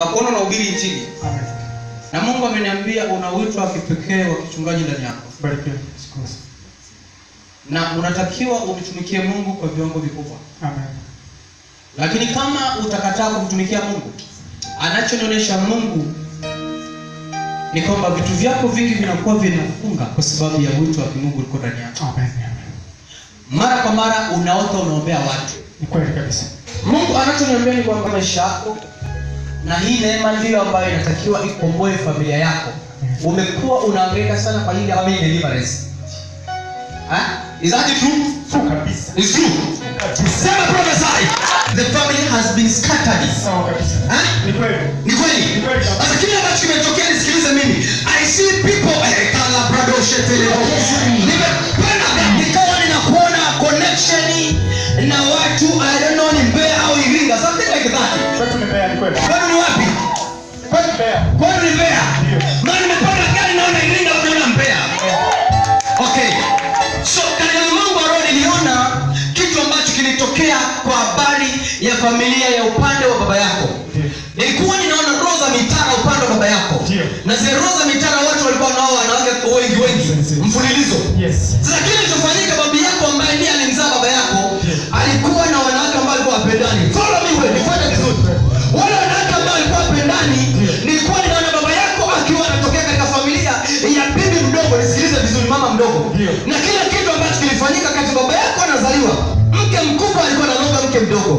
Nakuona unahubiri injili na Mungu ameniambia una wito wa kipekee wa kichungaji ndani yako. Na unatakiwa umtumikie Mungu kwa viwango vikubwa. Amen. Lakini kama utakataa kumtumikia Mungu, anachonionyesha Mungu ni kwamba vitu vyako vingi vinakuwa vinafunga kwa sababu ya wito wa kimungu uliko ndani yako. Amen. Mara kwa mara unaota unaombea watu. Ni kweli kabisa. Mungu anachoniambia ni kwamba maisha yako na hii neema ndiyo ambayo inatakiwa ikomboe familia yako. Umekuwa unaangaika sana kwa ajili ya family deliverance. Ha? Is that true? True kabisa. It's true. Sema prophesy. The family has been scattered. Sawa kabisa. Huh? Ni kweli. Ni kweli? Sasa kile ambacho kimetokea nisikilize mimi. I see people eh, kala brado shetele. Nimependa nikawa ninakuona connection na watu I don't know ni Mbeya au Iringa something like that. Sasa Mbeya, ni kweli. Mbeya? Ndio. Maana nimepanda gari naona Iringa au naona Mbeya. Okay. So katika Mungu roho niliona kitu ambacho kilitokea kwa habari ya familia ya upande wa baba yako. Nilikuwa ninaona roho za mitara upande wa baba yako. Na zile roho za mitara watu walikuwa nao wanawake wengi wengi mfululizo. Yes. Sasa kile kilichofanyika babu yako ambaye ndiye mdogo. Na kila kitu ambacho kilifanyika kati baba yako anazaliwa, mke mkubwa alikuwa analoga mke mdogo.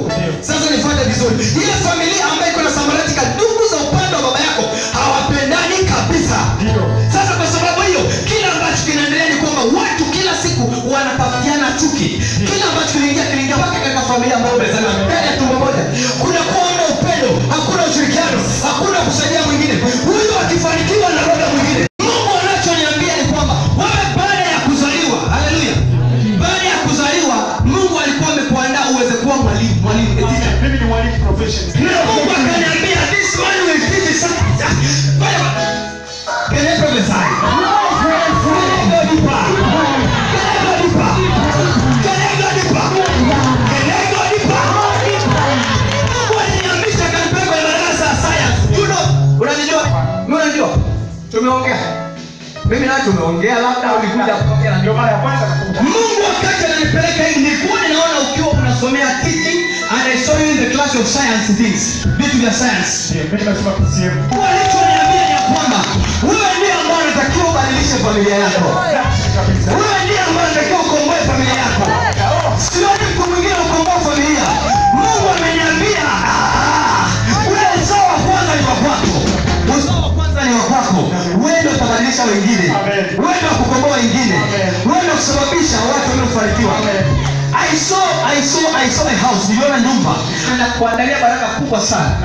Sasa nifuate vizuri. Ile familia ambayo iko na sambaratika, ndugu za upande wa baba yako hawapendani kabisa. Sasa kwa sababu hiyo, kila ambacho kinaendelea ni kwamba watu kila siku wanapatiana chuki. Kila ambacho kiliingia kiliingia mpaka katika familia ambayo umezaliwa ndani ya tumbo moja. Kuna Tumeongea. Mimi nawe tumeongea labda ulikuja kuongea Ndio mara ya kwanza nakuta. Mungu wakati ananipeleka hivi nilikuwa ninaona ukiwa unasomea teaching and I saw you in the class of science things vitu vya science mimi nimesoma PCM. walichoniambia niambia ya kwamba wewe ndiye ambaye unatakiwa ubadilishe familia yako Kabisa. Waliofanikiwa I saw, I saw, I saw a house, niliona nyumba. Na kuandalia baraka kubwa sana.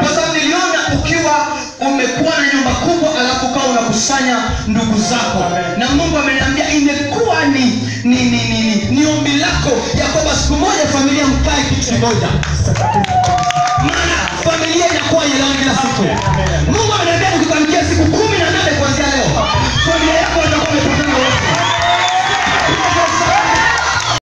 Kwa sababu niliona ukiwa umekuwa na nyumba kubwa alafu ukawa unakusanya ndugu zako. Na mungu ameniambia imekuwa ni ni, ni, ni, ni, ni ombi lako ya kwamba siku moja familia mkae kitu kimoja. Kabisa, yelangila maana